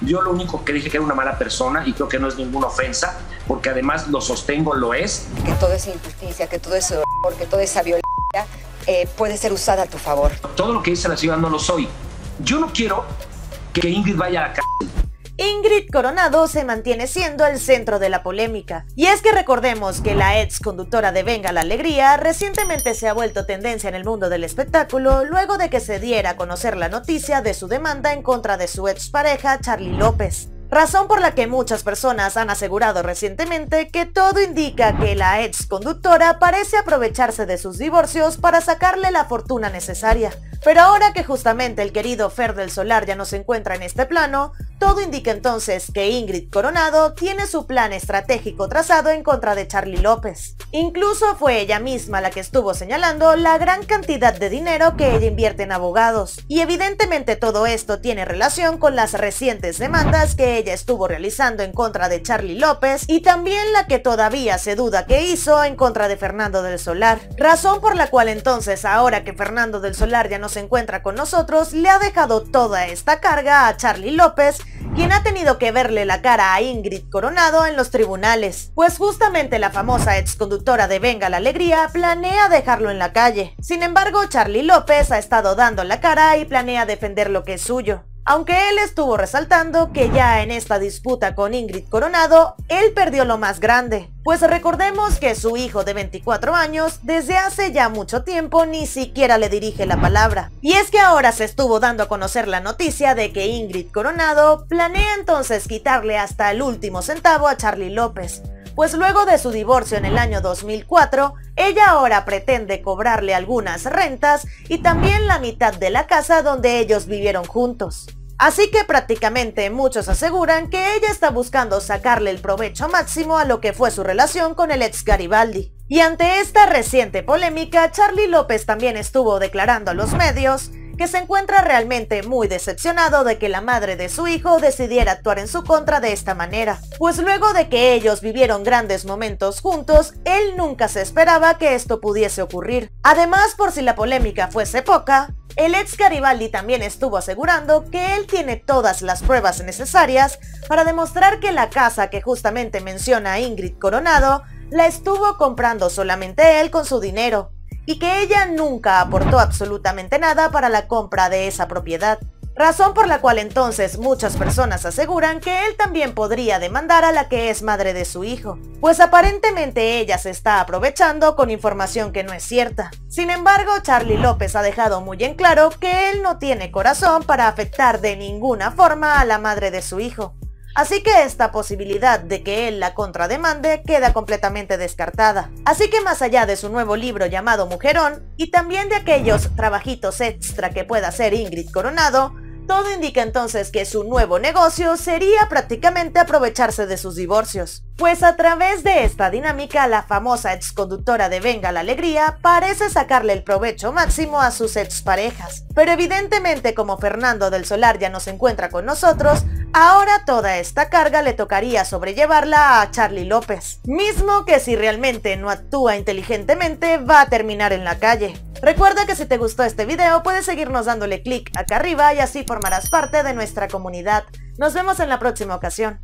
Yo lo único que dije que era una mala persona y creo que no es ninguna ofensa, porque además lo sostengo, lo es. Que toda esa injusticia, que todo ese horror, que toda esa violencia eh, puede ser usada a tu favor. Todo lo que dice la ciudad no lo soy. Yo no quiero que Ingrid vaya a la cárcel. Ingrid Coronado se mantiene siendo el centro de la polémica. Y es que recordemos que la ex conductora de Venga la Alegría recientemente se ha vuelto tendencia en el mundo del espectáculo luego de que se diera a conocer la noticia de su demanda en contra de su expareja Charlie López. Razón por la que muchas personas han asegurado recientemente que todo indica que la ex conductora parece aprovecharse de sus divorcios para sacarle la fortuna necesaria. Pero ahora que justamente el querido Fer del Solar ya no se encuentra en este plano, todo indica entonces que Ingrid Coronado tiene su plan estratégico trazado en contra de Charlie López. Incluso fue ella misma la que estuvo señalando la gran cantidad de dinero que ella invierte en abogados. Y evidentemente todo esto tiene relación con las recientes demandas que ella estuvo realizando en contra de Charlie López y también la que todavía se duda que hizo en contra de Fernando del Solar. Razón por la cual entonces ahora que Fernando del Solar ya no se encuentra con nosotros, le ha dejado toda esta carga a Charlie López, quien ha tenido que verle la cara a Ingrid Coronado en los tribunales, pues justamente la famosa exconductora de Venga la Alegría planea dejarlo en la calle. Sin embargo, Charlie López ha estado dando la cara y planea defender lo que es suyo aunque él estuvo resaltando que ya en esta disputa con Ingrid Coronado, él perdió lo más grande, pues recordemos que su hijo de 24 años desde hace ya mucho tiempo ni siquiera le dirige la palabra. Y es que ahora se estuvo dando a conocer la noticia de que Ingrid Coronado planea entonces quitarle hasta el último centavo a Charlie López, pues luego de su divorcio en el año 2004, ella ahora pretende cobrarle algunas rentas y también la mitad de la casa donde ellos vivieron juntos. Así que prácticamente muchos aseguran que ella está buscando sacarle el provecho máximo a lo que fue su relación con el ex Garibaldi. Y ante esta reciente polémica, Charlie López también estuvo declarando a los medios que se encuentra realmente muy decepcionado de que la madre de su hijo decidiera actuar en su contra de esta manera, pues luego de que ellos vivieron grandes momentos juntos, él nunca se esperaba que esto pudiese ocurrir. Además, por si la polémica fuese poca, el ex Garibaldi también estuvo asegurando que él tiene todas las pruebas necesarias para demostrar que la casa que justamente menciona Ingrid Coronado la estuvo comprando solamente él con su dinero, y que ella nunca aportó absolutamente nada para la compra de esa propiedad. Razón por la cual entonces muchas personas aseguran que él también podría demandar a la que es madre de su hijo, pues aparentemente ella se está aprovechando con información que no es cierta. Sin embargo, Charlie López ha dejado muy en claro que él no tiene corazón para afectar de ninguna forma a la madre de su hijo. Así que esta posibilidad de que él la contrademande queda completamente descartada. Así que más allá de su nuevo libro llamado Mujerón, y también de aquellos trabajitos extra que pueda hacer Ingrid Coronado, todo indica entonces que su nuevo negocio sería prácticamente aprovecharse de sus divorcios. Pues a través de esta dinámica, la famosa exconductora de Venga la Alegría parece sacarle el provecho máximo a sus exparejas. Pero evidentemente como Fernando del Solar ya no se encuentra con nosotros, ahora toda esta carga le tocaría sobrellevarla a Charlie López, mismo que si realmente no actúa inteligentemente va a terminar en la calle. Recuerda que si te gustó este video puedes seguirnos dándole clic acá arriba y así formarás parte de nuestra comunidad. Nos vemos en la próxima ocasión.